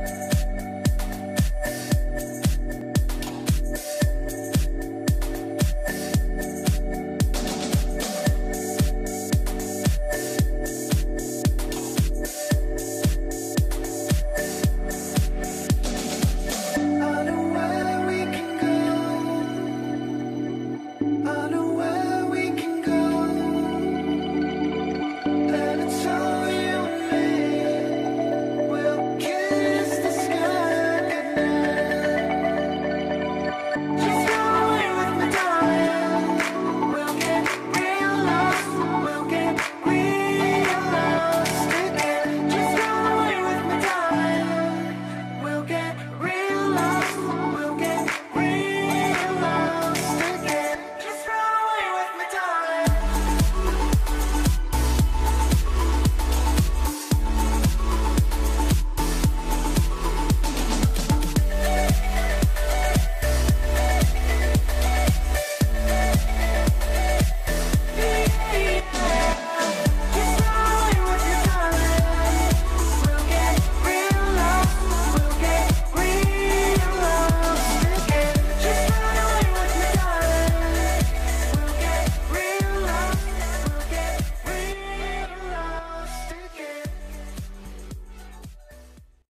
Bye.